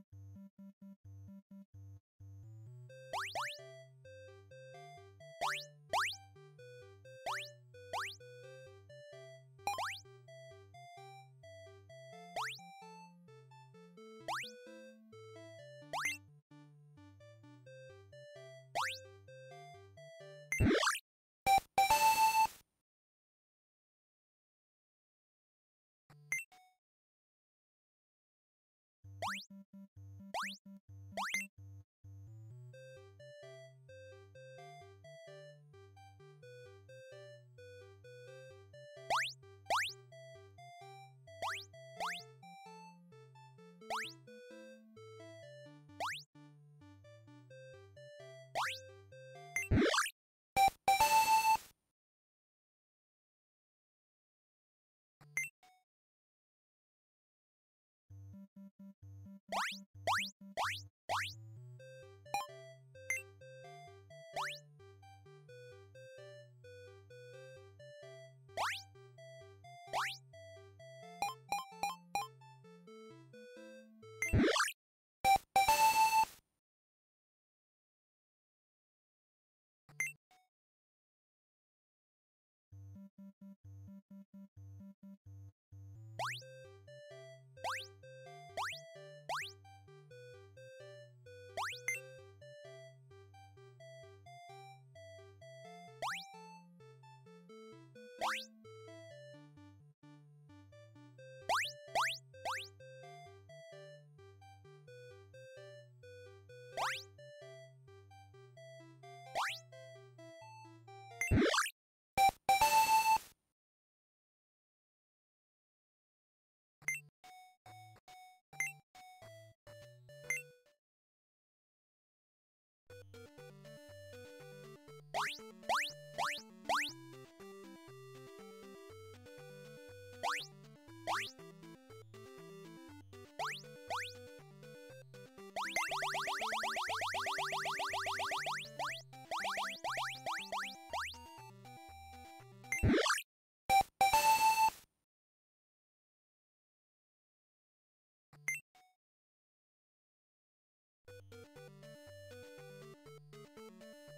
you フフフ。ピッ!フフフ。you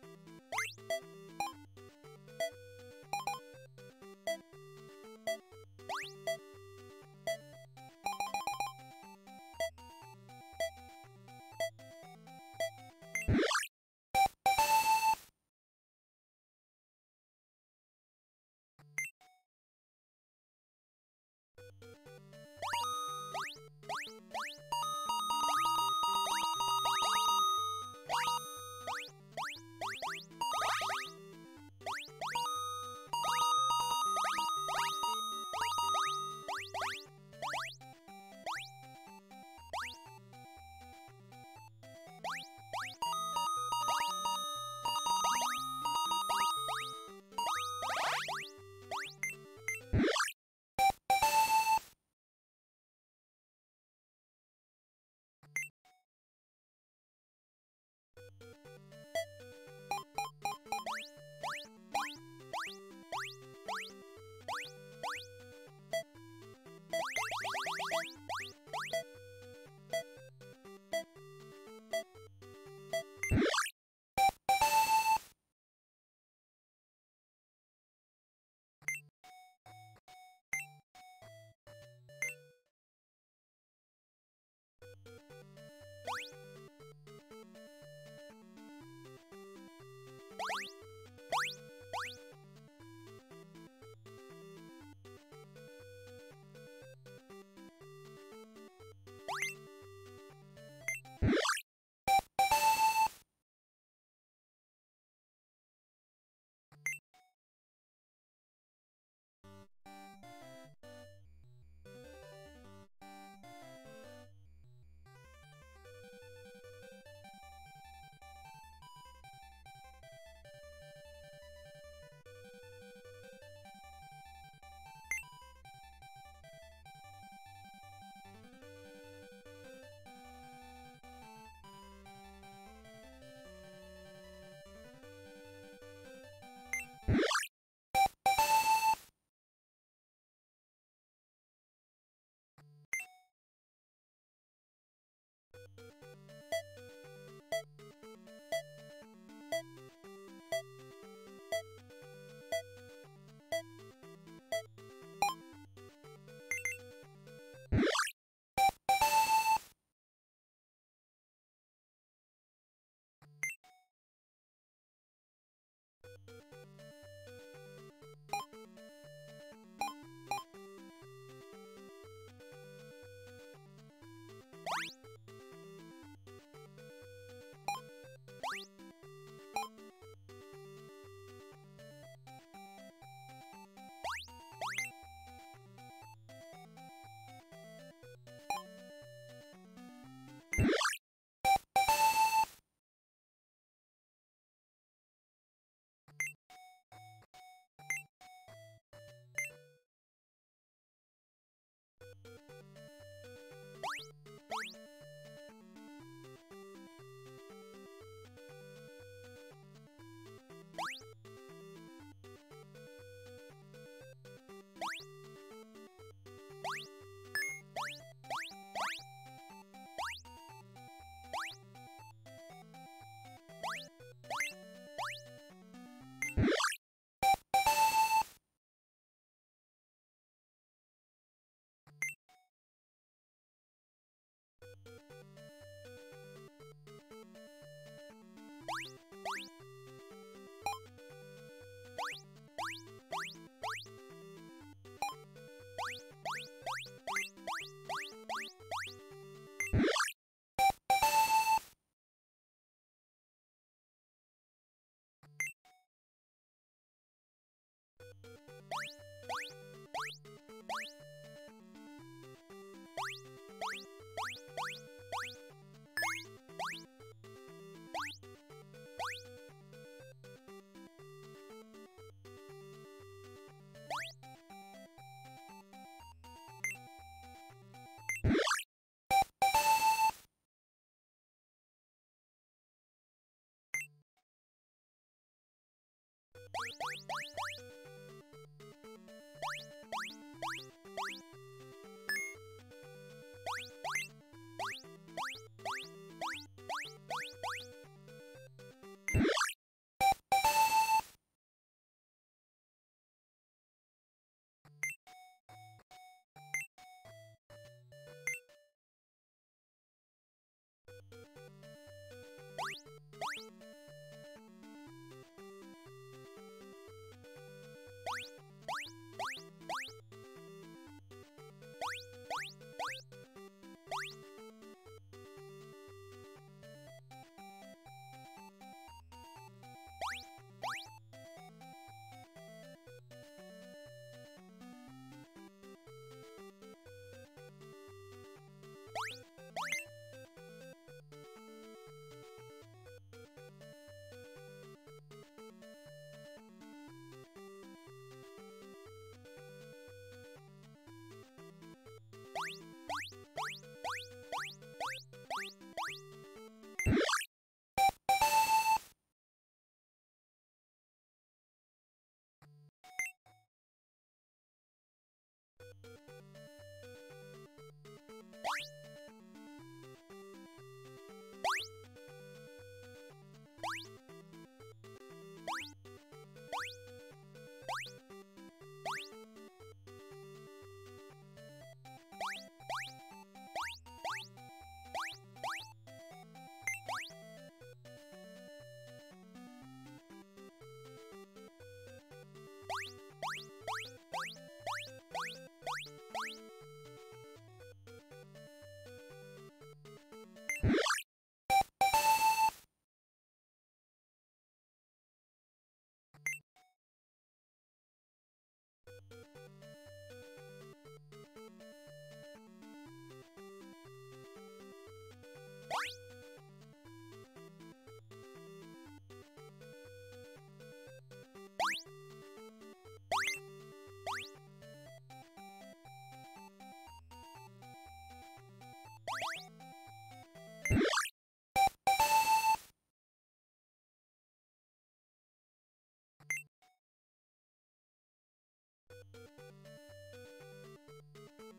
ピッ!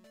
you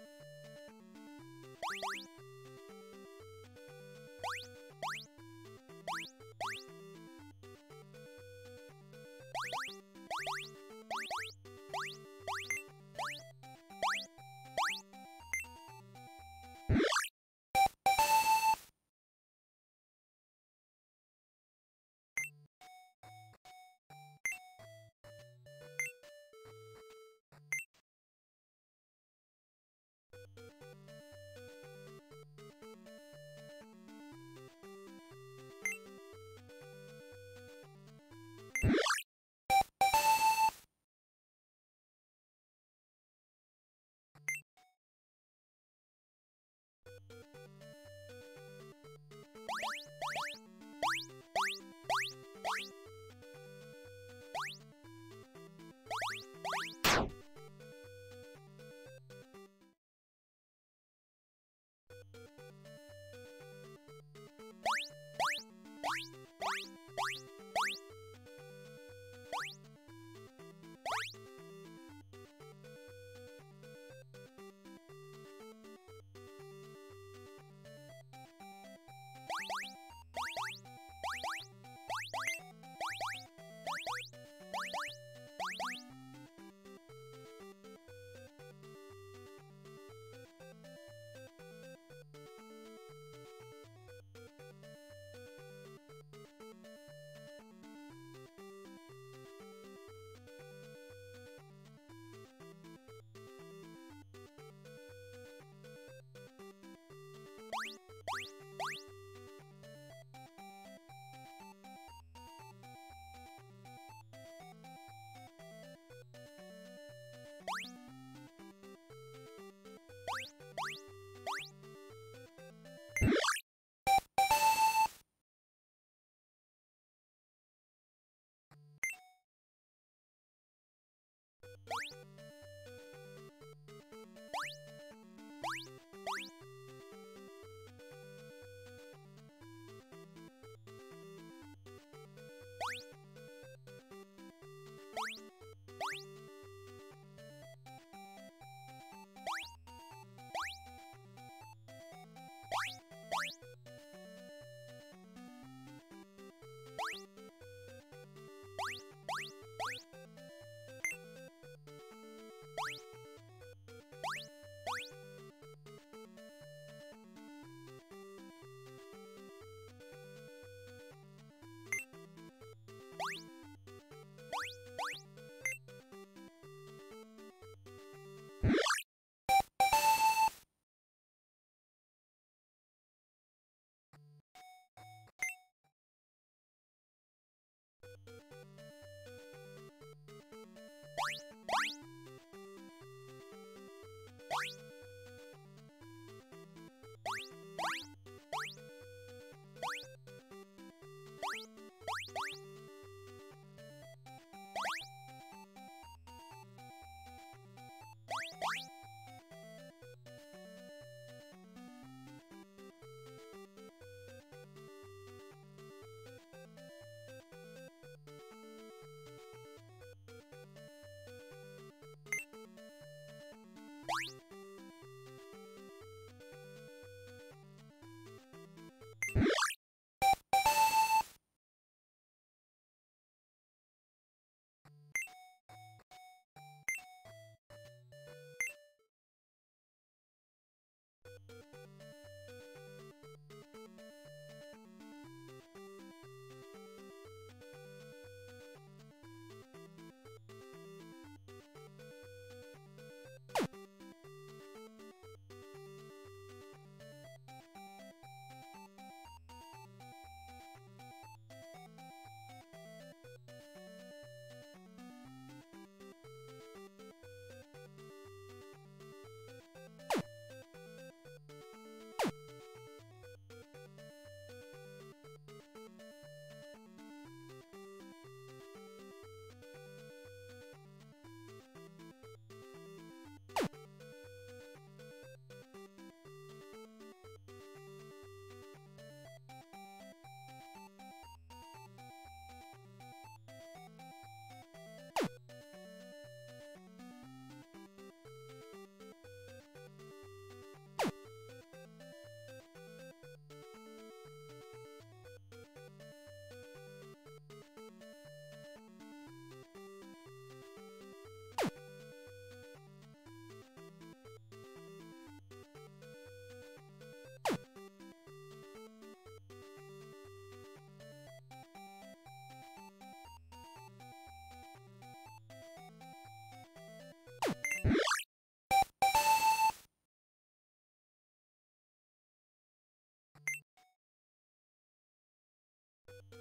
you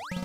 you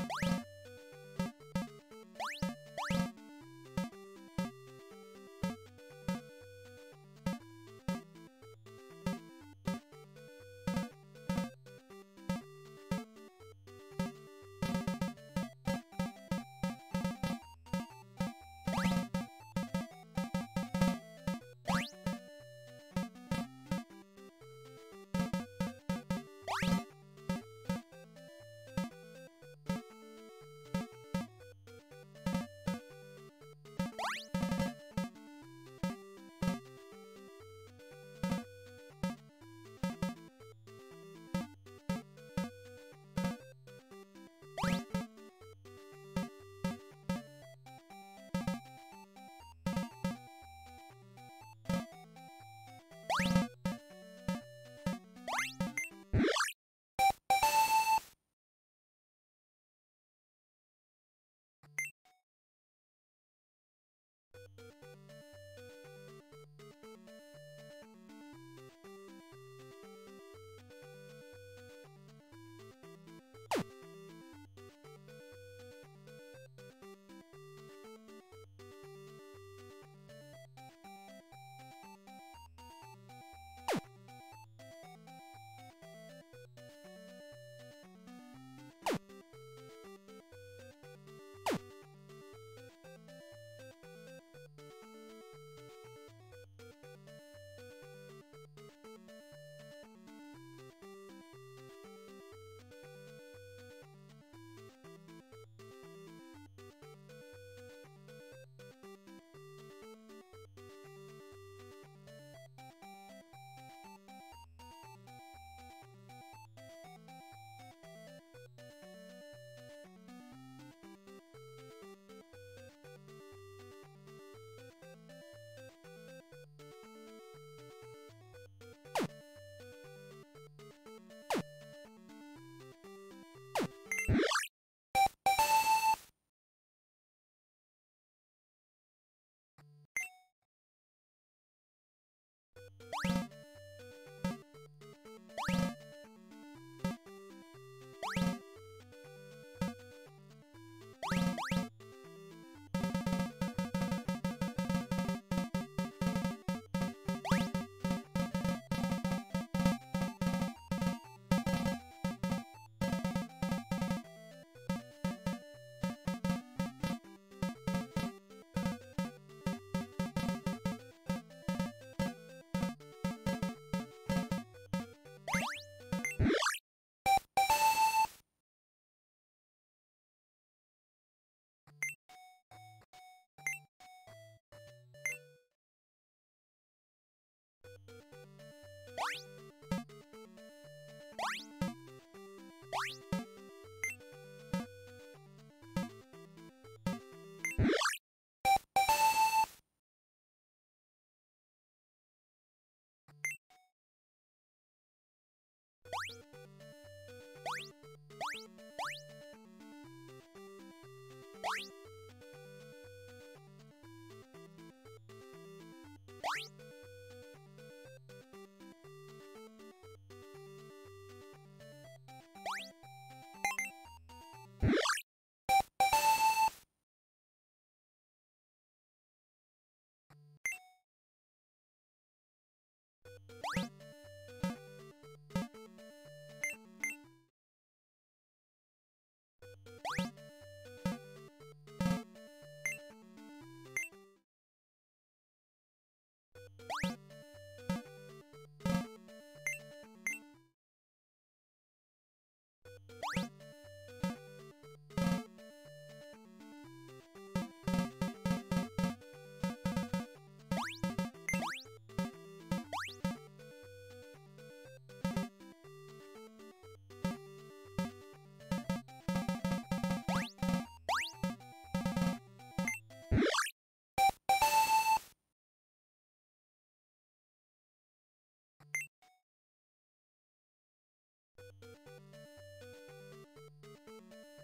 you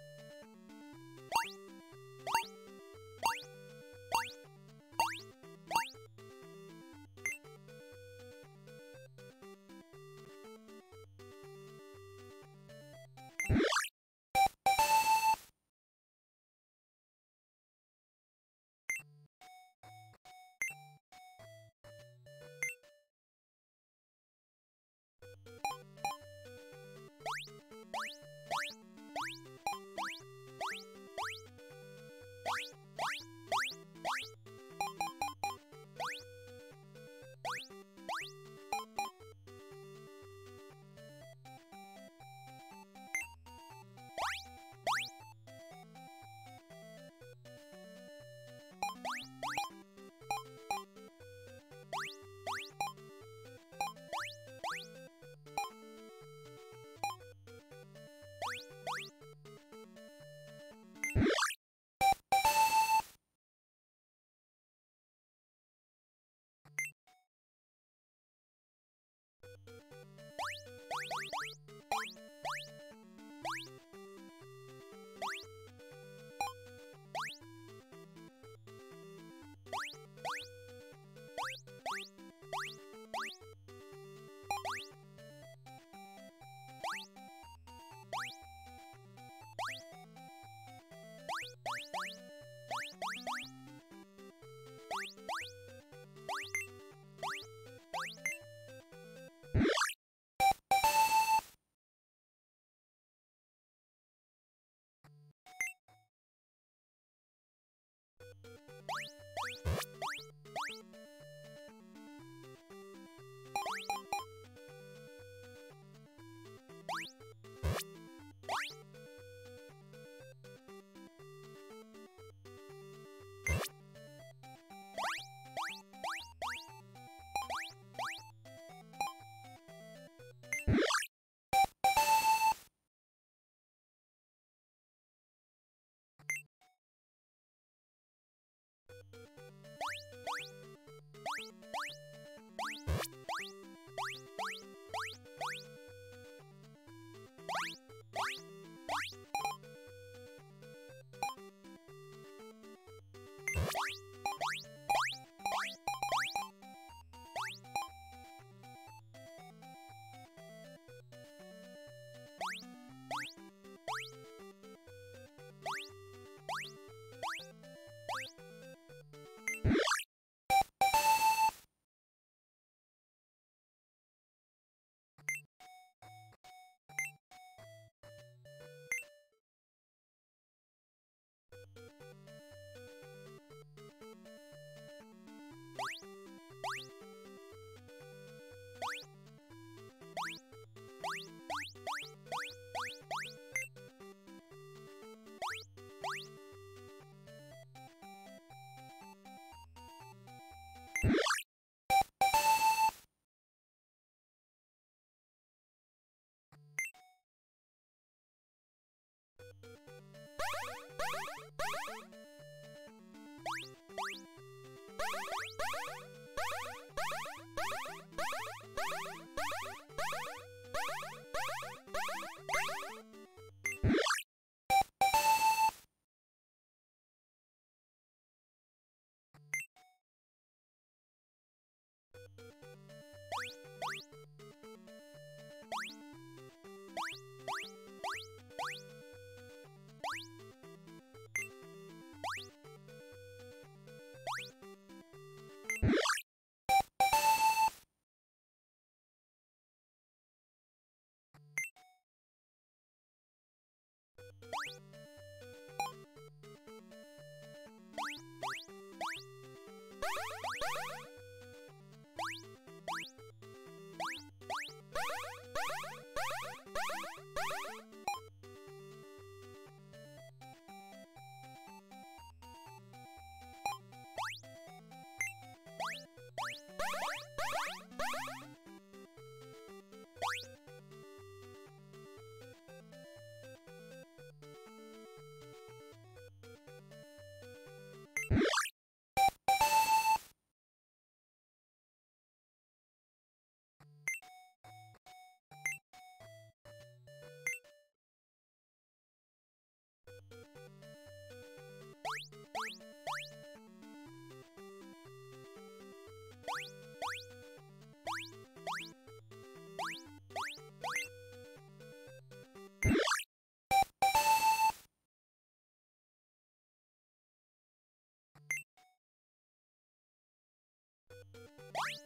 Bye.